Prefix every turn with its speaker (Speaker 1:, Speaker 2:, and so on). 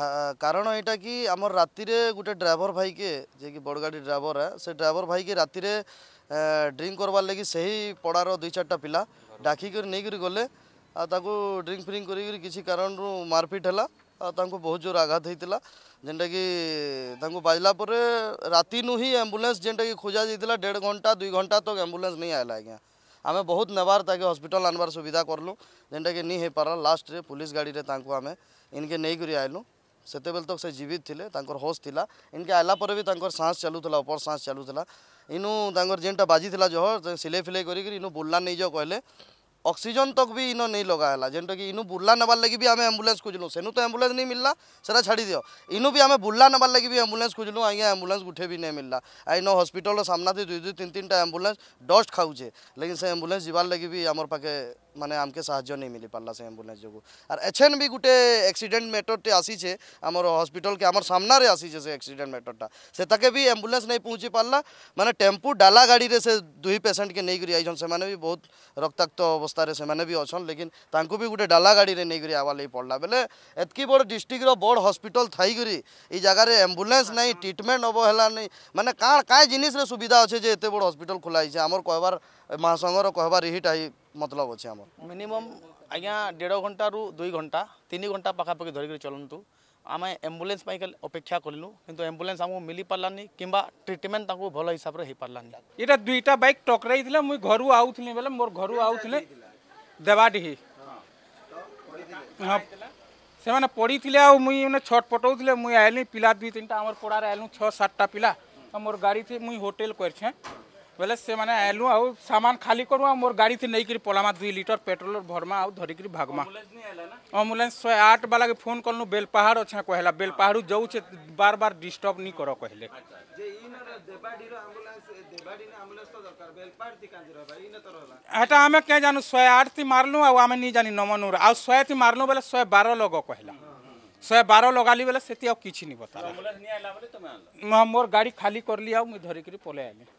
Speaker 1: कारण यहाँ कि आम रात गोटे ड्राइवर भाई के जे बड़ गाड़ी ड्राइवर है से ड्राइवर भाई के राति ड्रिंक करवार लगी से ही पड़ार दुई चार पिला डाक नहीं गले ड्रिंक फ्रिंक कर किसी मारपिट है बहुत जोर आघात होता जेनटा कि बाजला राति नु ही आंबुलांस जेनटा कि खोजा जाता डेढ़ घंटा दुई घंटा तक आंबुलांस नहीं आएगा अज्ञा आम बहुत नवार हस्पिटाल आनबार सुविधा करलुँ जेनटा कि नहीं हो पार लास्ट पुलिस गाड़ी आम इनके नहीं करूँ ସେତେବେଳେ ତ ସେ ଜୀବିତ ଥିଲେ ତାଙ୍କର ହୋସ୍ ଥିଲା ଏନ୍କେ ଆଇଲା ପରେ ବି ତାଙ୍କର ସାହସ ଚାଲୁଥିଲା ଉପର ସାହସ ଚାଲୁଥିଲା ଇନୁ ତାଙ୍କର ଯେନ୍ଟା ବାଜିଥିଲା ଜହ ସିଲେଇ ଫିଲେଇ କରିକିରି ଇନୁ ବୁର୍ଲା ନେଇଯାଅ କହିଲେ ଅକ୍ସିଜେନ୍ ତକ୍ ବି ଇନ ନେଇ ଲଗାହେଲା ଯେନ୍ଟାକି ଇନୁ ବୁର୍ଲା ନେବାର୍ ଲାଗି ବି ଆମେ ଆମ୍ବୁଲାନ୍ସ ଖୋଜିଲୁ ସେନୁ ତ ଆମ୍ବୁଲାନ୍ସ ନେଇ ମିଲ୍ଲା ସେଟା ଛାଡ଼ି ଦିଅ ଇନୁ ବି ଆମେ ବୁର୍ଲା ନେବାର୍ ଲାଗି ବି ଆମ୍ବୁଲାନ୍ସ ଖୋଜିଲୁ ଆଜ୍ଞା ଆମ୍ବୁଲାନ୍ସ ଗୁଟେ ବି ନେଇ ମିଲ୍ଲା ଆଉ ଇନ ହସ୍ପିଟାଲ୍ର ସାମ୍ନାଥି ଦୁଇ ଦୁଇ ତିନି ତିନିଟା ଆମ୍ବୁଲାନ୍ସ ଡଷ୍ଟ ଖାଉଛେ ଲେକିନ୍ ସେ ଆମ୍ବୁଲାନ୍ସ ଯିବାର୍ ଲାଗି ବି ଆମର ପାଖେ ମାନେ ଆମକେ ସାହାଯ୍ୟ ନେଇ ମିଲିପାରିଲା ସେ ଆମ୍ବୁଲାନ୍ସ ଯୋଗୁଁ ଆର୍ ଏଛେନ୍ ବି ଗୋଟେ ଆକ୍ସିଡେଣ୍ଟ ମ୍ୟାଟର୍ଟେ ଆସିଛେ ଆମର ହସ୍ପିଟାଲ୍କେ ଆମର ସାମ୍ନାରେ ଆସିଛେ ସେ ଆକ୍ସିଡେଣ୍ଟ ମ୍ୟାଟର୍ଟା ସେତାକେ ବି ଆମ୍ବୁଲାନ୍ସ ନେଇ ପହଞ୍ଚି ପାରିଲା ମାନେ ଟେମ୍ପୁ ଡାଲା ଗାଡ଼ିରେ ସେ ଦୁଇ ପେସେଣ୍ଟକେ ନେଇକରି ଆଇଛନ୍ ସେମାନେ ବି ବହୁତ ରକ୍ତାକ୍ତ ଅବସ୍ଥା রাস্তায় সেমানে বি অছন লেকিন তাঁকু বি গোটে ডালা গাড়ি নেইকি আবার লাগি পড়লা বেলে এতকি বড় ডিস্ট্রিক্টর বড় হসপিটাল থাইকি এই জায়গায় অ্যাম্বুলেন্স নাই ট্রিটমেন্ট হব হেলা নাই মানে কাঁ কাঁ জিনিসরে সুবিধা আছে যে এত বড় হসপিটাল খোলা হয়েছে আমার কহবার মহাসংঘর কহবার এইটা মতলব আছে আমার
Speaker 2: মিনিমম আজ্ঞা দেড় ঘন্টা রু দুই ঘন্টা তিন ঘন্টা পাখাপাখি ধরিকি চলতু আমি অ্যাম্বুলেন্স পাই অপেক্ষা করলু কিন্তু অ্যাম্বুলেন্স আমি মিলি পারলানি কিংবা ট্রিটমেন্ট তাঁকু ভালো হিসাবে
Speaker 3: হয়ে পারলানি এটা দুইটা বাইক টকরাই মুই ঘর আউলি বেলে মোর ঘর আউলে ଦେବାଡ଼ିହି ହଁ ସେମାନେ ପଢ଼ିଥିଲେ ଆଉ ମୁଇଁ ମାନେ ଛଟ୍ ପଟଉଥିଲେ ମୁଇଁ ଆଇଲି ପିଲା ଦୁଇ ତିନିଟା ଆମର ପଡ଼ାରେ ଆଇଲୁ ଛଅ ସାତଟା ପିଲା ଆଉ ମୋର ଗାଡ଼ି ଥି ମୁଇଁ ହୋଟେଲ କରିଛେଁ ବେଲେ ସେମାନେ ଆଏଲୁ ଆଉ ସାମାନ ଖାଲି କରୁ ଆଉ ମୋର ଗାଡ଼ିଥି ନେଇକିରି ପଲାମା ଦୁଇ ଲିଟର ପେଟ୍ରୋଲ ଭରମା ଆଉ ଧରିକିରି ଭାଗମା ଆମ୍ବୁଲାନ୍ସ ଶହେ ଆଠ ବାଲାକେ ଫୋନ୍ କଲୁ ବେଲପାହାଡ଼ ଅଛେ କହିଲା ବେଲପାହାଡ଼ୁ ଯାଉଛେ ବାର ବାର ଡିଷ୍ଟର୍ବ ନି କର କହିଲେ ହେଟା ଆମେ କେଁ ଜାନୁ ଶହେ ଆଠ ଥି ମାରଲୁ ଆଉ ଆମେ ନି ଜାନି ନମନୁର ଆଉ ଶହେ ଥି ମାରଲୁ ବେଲେ ଶହେ ବାର ଲଗ କହିଲା ଶହେ ବାର ଲଗାଲି ବେଲେ ସେଠି ଆଉ କିଛି ନି ବତାଲା ମୋର ଗାଡ଼ି ଖାଲି କରଲି ଆଉ ମୁଇଁ ଧରିକିରି ପଲେଇ ଆଇଲି